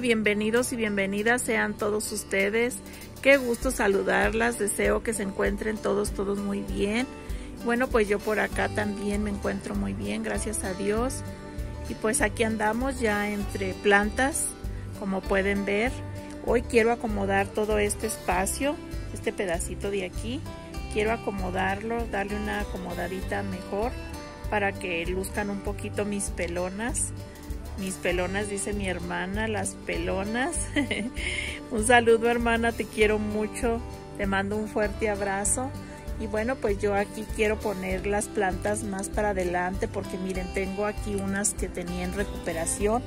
Bienvenidos y bienvenidas sean todos ustedes. Qué gusto saludarlas, deseo que se encuentren todos, todos muy bien. Bueno, pues yo por acá también me encuentro muy bien, gracias a Dios. Y pues aquí andamos ya entre plantas, como pueden ver. Hoy quiero acomodar todo este espacio, este pedacito de aquí. Quiero acomodarlo, darle una acomodadita mejor para que luzcan un poquito mis pelonas. Mis pelonas, dice mi hermana, las pelonas. un saludo hermana, te quiero mucho. Te mando un fuerte abrazo. Y bueno, pues yo aquí quiero poner las plantas más para adelante porque miren, tengo aquí unas que tenía en recuperación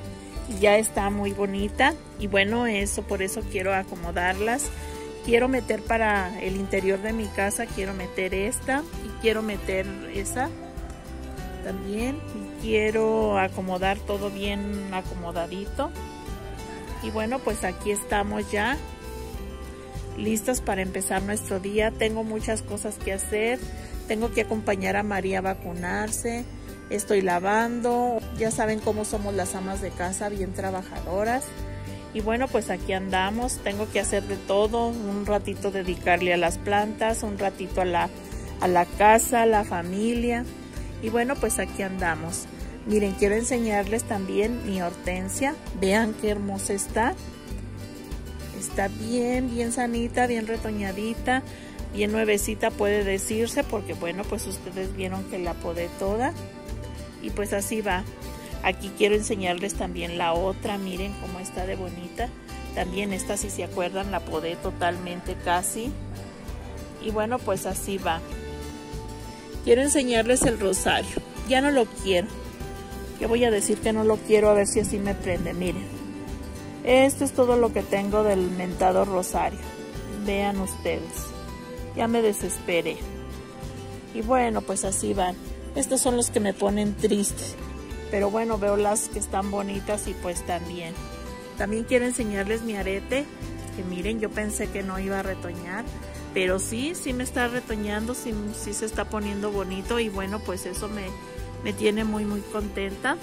y ya está muy bonita. Y bueno, eso por eso quiero acomodarlas. Quiero meter para el interior de mi casa, quiero meter esta y quiero meter esa también. Y quiero acomodar todo bien acomodadito. Y bueno pues aquí estamos ya listos para empezar nuestro día. Tengo muchas cosas que hacer. Tengo que acompañar a María a vacunarse. Estoy lavando. Ya saben cómo somos las amas de casa bien trabajadoras. Y bueno pues aquí andamos. Tengo que hacer de todo. Un ratito dedicarle a las plantas un ratito a la a la casa a la familia y bueno, pues aquí andamos. Miren, quiero enseñarles también mi hortensia. Vean qué hermosa está. Está bien, bien sanita, bien retoñadita, bien nuevecita puede decirse, porque bueno, pues ustedes vieron que la podé toda. Y pues así va. Aquí quiero enseñarles también la otra, miren cómo está de bonita. También esta, si se acuerdan, la podé totalmente casi. Y bueno, pues así va. Quiero enseñarles el rosario. Ya no lo quiero. Yo voy a decir que no lo quiero a ver si así me prende. Miren. Esto es todo lo que tengo del mentado rosario. Vean ustedes. Ya me desesperé. Y bueno, pues así van. Estos son los que me ponen triste. Pero bueno, veo las que están bonitas y pues también. También quiero enseñarles mi arete. Que miren, yo pensé que no iba a retoñar pero sí, sí me está retoñando, sí, sí se está poniendo bonito y bueno, pues eso me, me tiene muy muy contenta.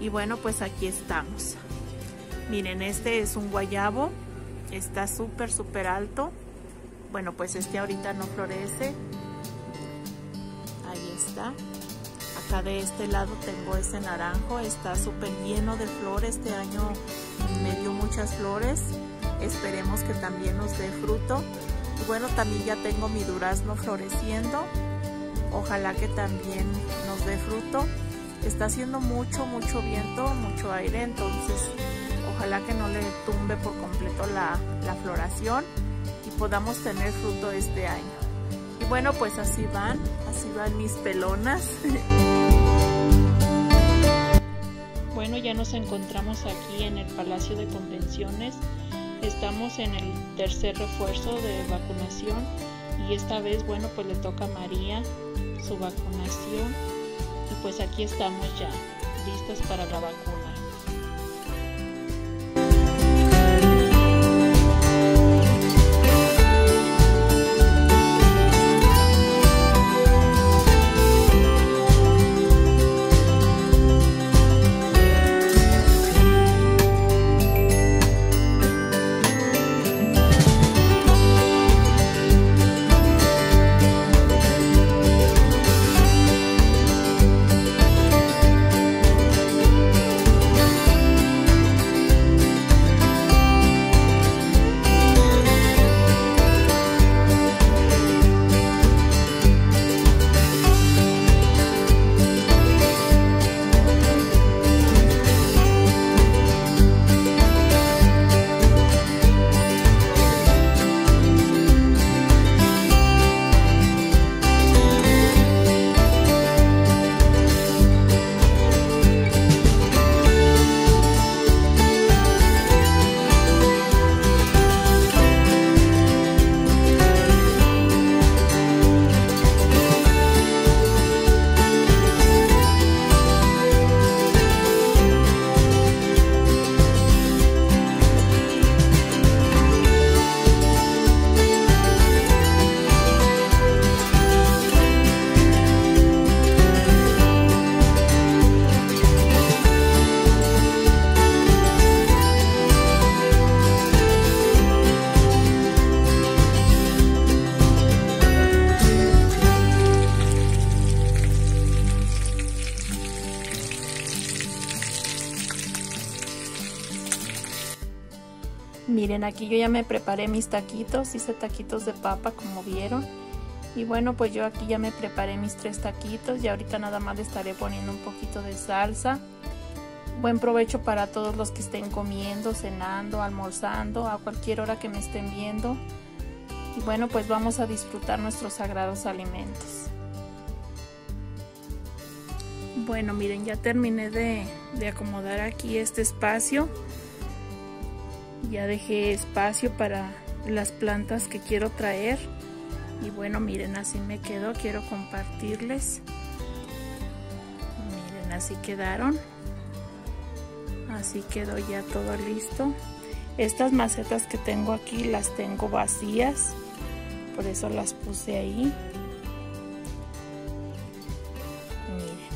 Y bueno, pues aquí estamos. Miren, este es un guayabo, está súper súper alto. Bueno, pues este ahorita no florece. Ahí está. Acá de este lado tengo ese naranjo, está súper lleno de flores. Este año me dio muchas flores. Esperemos que también nos dé fruto. Bueno, también ya tengo mi durazno floreciendo. Ojalá que también nos dé fruto. Está haciendo mucho, mucho viento, mucho aire, entonces ojalá que no le tumbe por completo la, la floración y podamos tener fruto este año. Y bueno, pues así van, así van mis pelonas. Bueno, ya nos encontramos aquí en el Palacio de Convenciones Estamos en el tercer refuerzo de vacunación y esta vez, bueno, pues le toca a María su vacunación y pues aquí estamos ya, listos para la vacuna. Miren, aquí yo ya me preparé mis taquitos, hice taquitos de papa como vieron. Y bueno, pues yo aquí ya me preparé mis tres taquitos y ahorita nada más le estaré poniendo un poquito de salsa. Buen provecho para todos los que estén comiendo, cenando, almorzando, a cualquier hora que me estén viendo. Y bueno, pues vamos a disfrutar nuestros sagrados alimentos. Bueno, miren, ya terminé de, de acomodar aquí este espacio. Ya dejé espacio para las plantas que quiero traer. Y bueno, miren, así me quedó. Quiero compartirles. Miren, así quedaron. Así quedó ya todo listo. Estas macetas que tengo aquí las tengo vacías. Por eso las puse ahí. Miren.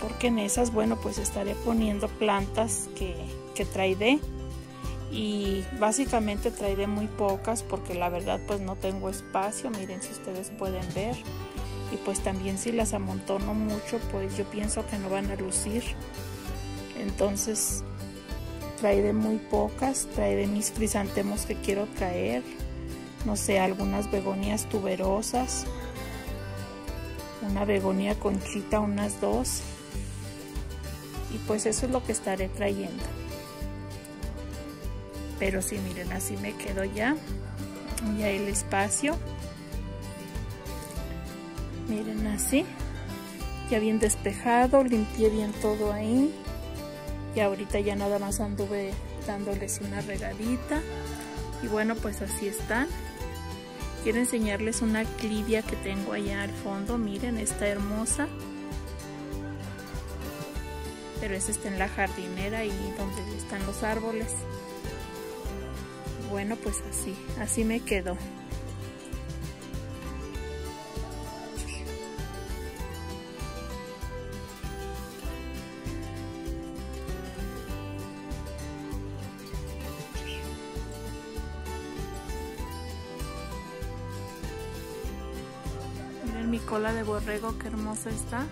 Porque en esas, bueno, pues estaré poniendo plantas que, que traeré y básicamente traeré muy pocas porque la verdad pues no tengo espacio. Miren si ustedes pueden ver y pues también si las amontono mucho pues yo pienso que no van a lucir. Entonces traeré muy pocas traeré mis crisantemos que quiero traer no sé algunas begonias tuberosas una begonia conchita unas dos y pues eso es lo que estaré trayendo pero sí miren así me quedo ya. Ya el espacio. Miren así. Ya bien despejado limpié bien todo ahí. Y ahorita ya nada más anduve dándoles una regadita. Y bueno pues así están quiero enseñarles una clivia que tengo allá al fondo. Miren está hermosa. Pero esa está en la jardinera y donde están los árboles bueno pues así, así me quedó. Mi cola de borrego, qué hermosa está.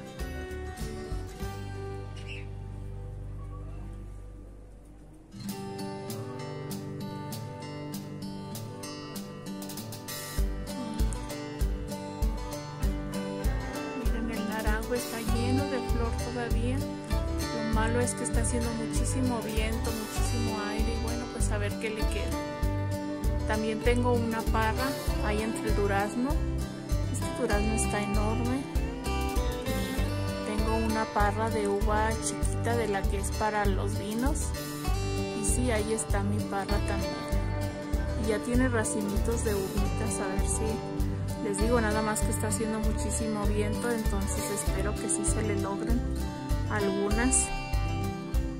Está lleno de flor todavía. Lo malo es que está haciendo muchísimo viento, muchísimo aire y bueno, pues a ver qué le queda. También tengo una parra ahí entre el durazno. Este durazno está enorme. Tengo una parra de uva chiquita de la que es para los vinos. Y sí, ahí está mi parra también. Y ya tiene racimitos de uvitas, a ver si les digo nada más que está haciendo muchísimo viento, entonces espero que sí se le logren algunas.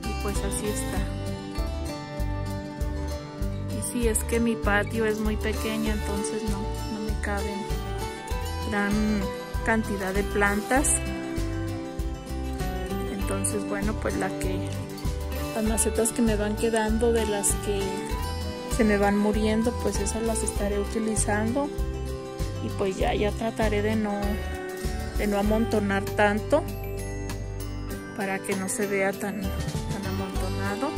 Y pues así está. Y sí, es que mi patio es muy pequeño, entonces no, no me caben gran cantidad de plantas. Entonces, bueno, pues la que las macetas que me van quedando de las que se me van muriendo, pues esas las estaré utilizando y pues ya ya trataré de no de no amontonar tanto para que no se vea tan, tan amontonado.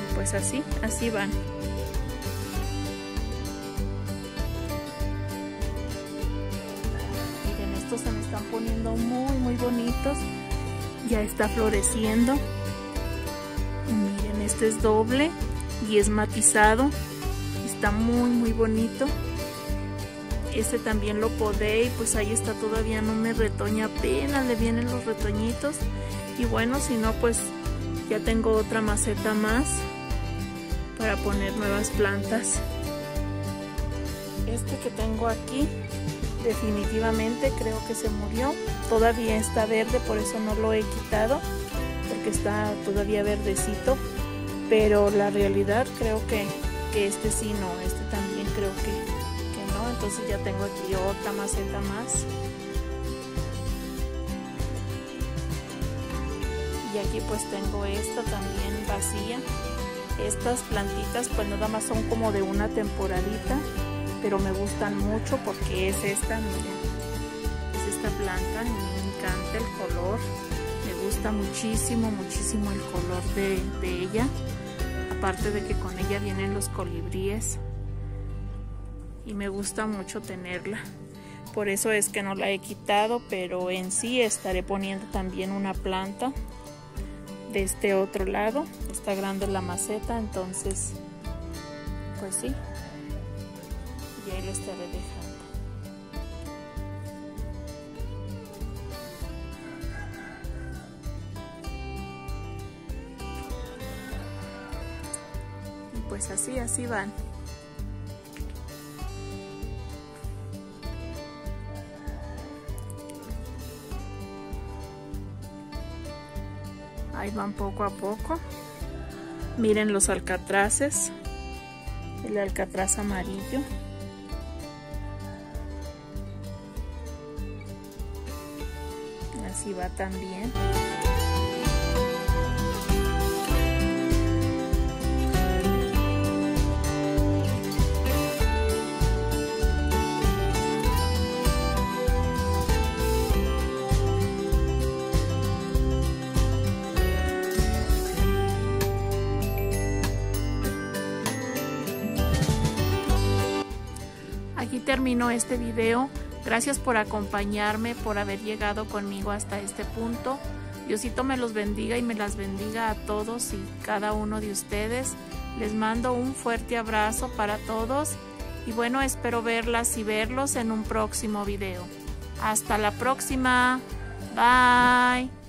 Y pues así así van. Miren estos se me están poniendo muy muy bonitos. Ya está floreciendo. Miren este es doble y es matizado. Está muy muy bonito este también lo podé y pues ahí está todavía no me retoña apenas le vienen los retoñitos. Y bueno si no pues ya tengo otra maceta más para poner nuevas plantas. Este que tengo aquí definitivamente creo que se murió. Todavía está verde por eso no lo he quitado porque está todavía verdecito. Pero la realidad creo que, que este sí no este también creo que entonces ya tengo aquí otra maceta más. Y aquí pues tengo esta también vacía. Estas plantitas pues nada más son como de una temporadita pero me gustan mucho porque es esta miren. Es esta planta me encanta el color. Me gusta muchísimo, muchísimo el color de ella. Aparte de que con ella vienen los colibríes. Y me gusta mucho tenerla. Por eso es que no la he quitado, pero en sí estaré poniendo también una planta de este otro lado. Está grande la maceta, entonces, pues sí. Y ahí lo estaré dejando. pues así, así van. Ahí van poco a poco. Miren los alcatraces. El alcatraz amarillo. Así va también. Termino este video. Gracias por acompañarme, por haber llegado conmigo hasta este punto. Diosito me los bendiga y me las bendiga a todos y cada uno de ustedes. Les mando un fuerte abrazo para todos y bueno, espero verlas y verlos en un próximo video. Hasta la próxima. Bye.